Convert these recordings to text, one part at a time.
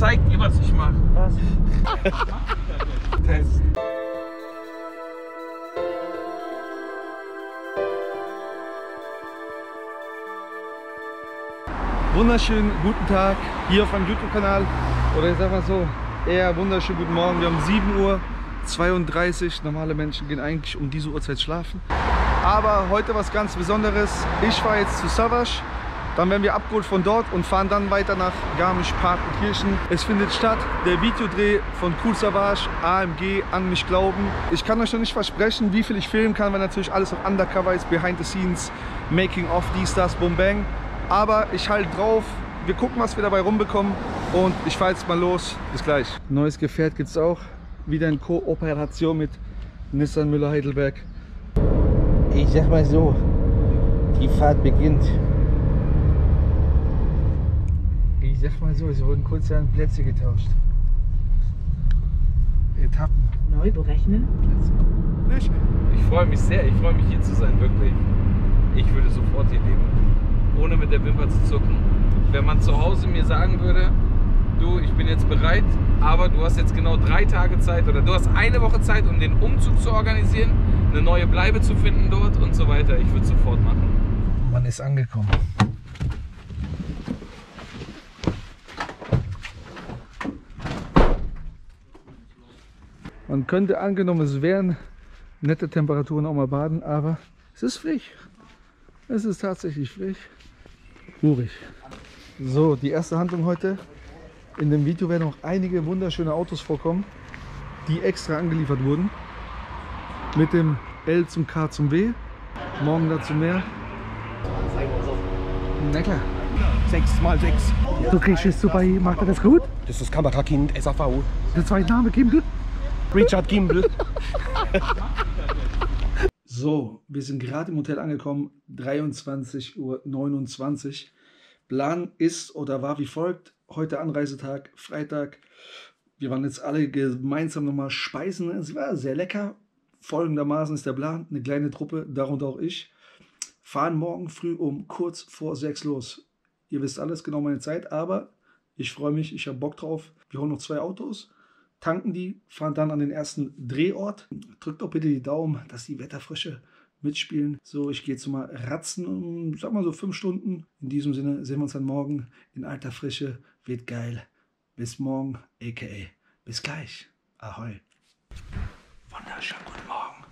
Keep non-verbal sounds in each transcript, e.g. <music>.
zeig dir, was ich mache. Was? <laughs> Test. Wunderschönen guten Tag hier auf meinem YouTube-Kanal. Oder ich sag mal so, eher wunderschönen guten Morgen. Wir haben 7 Uhr 32. Normale Menschen gehen eigentlich um diese Uhrzeit schlafen. Aber heute was ganz Besonderes. Ich fahre jetzt zu Savage. Dann werden wir abgeholt von dort und fahren dann weiter nach Garmisch-Partenkirchen. Es findet statt der Videodreh von Cool Savage, AMG, an mich glauben. Ich kann euch noch nicht versprechen, wie viel ich filmen kann, weil natürlich alles auf Undercover ist, Behind the Scenes, Making of, dies, das, Boom Bang. Aber ich halte drauf. Wir gucken, was wir dabei rumbekommen. Und ich fahre jetzt mal los. Bis gleich. Neues Gefährt gibt es auch. Wieder in Kooperation mit Nissan Müller Heidelberg. Ich sag mal so, die Fahrt beginnt. Ich sag mal so, es wurden kurz an Plätze getauscht. Etappen. Neu berechnen. Ich, ich freue mich sehr, ich freue mich hier zu sein, wirklich. Ich würde sofort hier leben, ohne mit der Wimper zu zucken. Wenn man zu Hause mir sagen würde, du, ich bin jetzt bereit, aber du hast jetzt genau drei Tage Zeit oder du hast eine Woche Zeit, um den Umzug zu organisieren, eine neue Bleibe zu finden dort und so weiter, ich würde sofort machen. Man ist angekommen. Man könnte angenommen, es wären nette Temperaturen auch mal baden, aber es ist frisch. Es ist tatsächlich frisch. Urig. So, die erste Handlung heute. In dem Video werden auch einige wunderschöne Autos vorkommen, die extra angeliefert wurden. Mit dem L zum K zum W. Morgen dazu mehr. Na klar. 6 mal 6. Du kriegst es super, macht er das gut? Das ist das Kamerakind SAV. Der zweite Name, Gimbel. Richard Gimbel. <laughs> So, wir sind gerade im Hotel angekommen, 23.29 Uhr. Plan ist oder war wie folgt: heute Anreisetag, Freitag. Wir waren jetzt alle gemeinsam nochmal speisen. Es war sehr lecker. Folgendermaßen ist der Plan: eine kleine Truppe, darunter auch ich, fahren morgen früh um kurz vor sechs los. Ihr wisst alles genau meine Zeit, aber ich freue mich, ich habe Bock drauf. Wir holen noch zwei Autos tanken die, fahren dann an den ersten Drehort. Drückt auch bitte die Daumen, dass die Wetterfrische mitspielen. So, ich gehe jetzt mal ratzen um, sag mal so fünf Stunden. In diesem Sinne sehen wir uns dann morgen in alter Frische. Wird geil. Bis morgen, a.k.a. Bis gleich. Ahoi. Wunderschönen guten Morgen.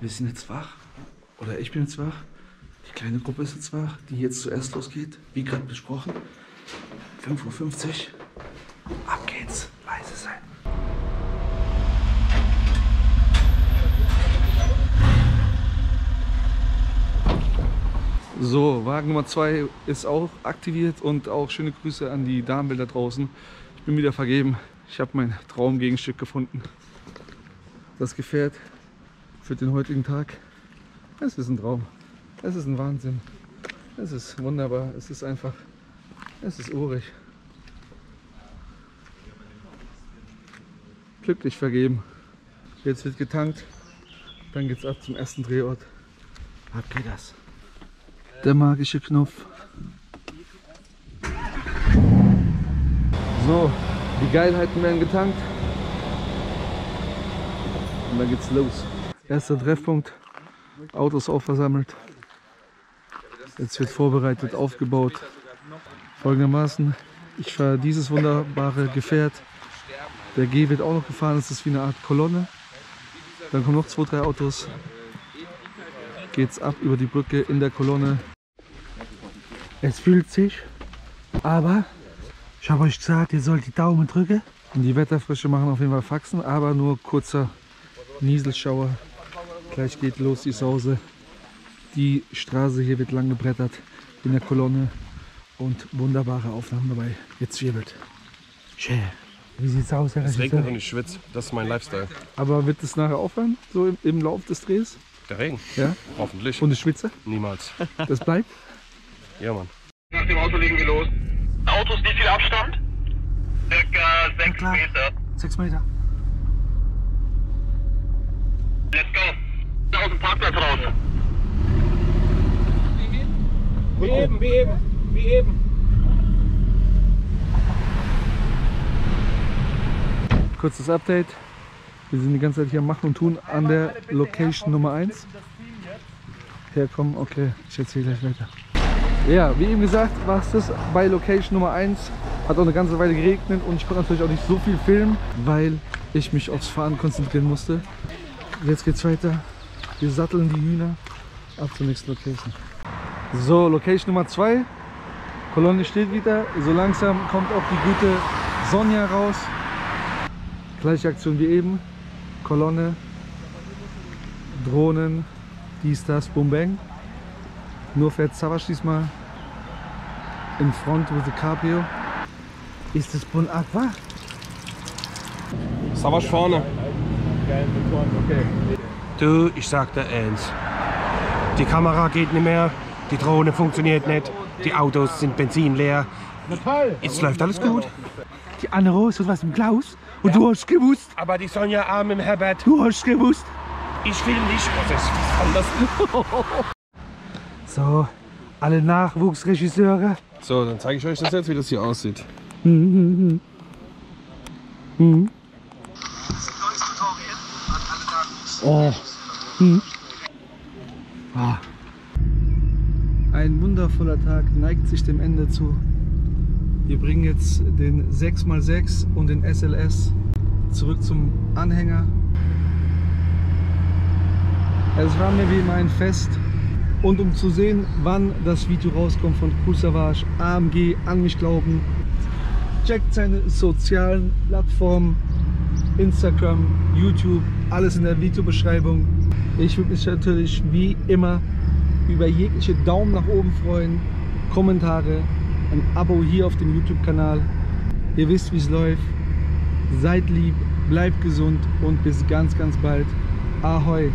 Wir sind jetzt wach. Oder ich bin jetzt wach. Die kleine Gruppe ist jetzt wach, die jetzt zuerst losgeht. Wie gerade besprochen. 5.50 Uhr. Ab geht's. Leise sein. So, Wagen Nummer 2 ist auch aktiviert und auch schöne Grüße an die Damenbilder draußen. Ich bin wieder vergeben. Ich habe mein Traumgegenstück gefunden. Das Gefährt für den heutigen Tag. Es ist ein Traum. Es ist ein Wahnsinn. Es ist wunderbar. Es ist einfach, es ist urig. glücklich vergeben. Jetzt wird getankt, dann geht's ab zum ersten Drehort. Ab geht das. Der magische Knopf. So, die Geilheiten werden getankt. Und dann geht's los. Erster Treffpunkt. Autos auch versammelt. Jetzt wird vorbereitet, aufgebaut. Folgendermaßen, ich fahre dieses wunderbare Gefährt der G wird auch noch gefahren, das ist wie eine Art Kolonne. Dann kommen noch zwei, drei Autos. Geht's ab über die Brücke in der Kolonne. Es fühlt sich, aber ich habe euch gesagt, ihr sollt die Daumen drücken. Und die Wetterfrische machen auf jeden Fall Faxen, aber nur kurzer Nieselschauer. Gleich geht los die Sause. Die Straße hier wird lang gebrettert in der Kolonne und wunderbare Aufnahmen dabei. Jetzt wirbelt. Schön. Wie sieht's aus, Herr Es regnet und ich schwitze. Das ist mein Lifestyle. Aber wird es nachher aufhören, so im, im Lauf des Drehs? Der Regen. Ja? Hoffentlich. Und die Schwitze? Niemals. Das bleibt? <laughs> Ja, Mann. Nach dem Auto legen wir los. Autos, wie viel Abstand? Circa 6 klar. Meter. Sechs Meter. Let's go. Aus dem Parkplatz raus. Wie eben, wie eben, wie eben. kurzes Update. Wir sind die ganze Zeit hier machen und tun an der Location Nummer 1. Herkommen, okay, ich erzähle gleich weiter. Ja, wie eben gesagt, war es das bei Location Nummer 1. Hat auch eine ganze Weile geregnet und ich konnte natürlich auch nicht so viel filmen, weil ich mich aufs Fahren konzentrieren musste. Jetzt geht's weiter. Wir satteln die Hühner ab zur nächsten Location. So, Location Nummer 2. Kolonne steht wieder. So langsam kommt auch die gute Sonja raus. Gleiche Aktion wie eben. Kolonne, Drohnen, dies, das, Bum Bang. Nur fährt Savasch diesmal in front with the Cabrio. Ist das Bon Aqua? Savasch vorne. Du, ich sag dir eins. Die Kamera geht nicht mehr, die Drohne funktioniert nicht, die Autos sind benzinleer. Jetzt läuft alles gut. Die Anne Rose hat was im Klaus und du hast gewusst, Aber die Sonja arm im Herbert, du hast gewusst. ich will nicht, was ist anders. <laughs> So, alle Nachwuchsregisseure. So, dann zeige ich euch das jetzt, wie das hier aussieht. Oh. Hm. Ah. Ein wundervoller Tag neigt sich dem Ende zu. Wir bringen jetzt den 6x6 und den SLS zurück zum Anhänger. Es war mir wie immer ein Fest. Und um zu sehen, wann das Video rauskommt von Cool Savage, AMG, an mich glauben, checkt seine sozialen Plattformen, Instagram, YouTube, alles in der Videobeschreibung. Ich würde mich natürlich wie immer über jegliche Daumen nach oben freuen, Kommentare, ein Abo hier auf dem YouTube-Kanal. Ihr wisst, wie es läuft. Seid lieb, bleibt gesund und bis ganz, ganz bald. Ahoi!